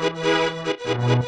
We'll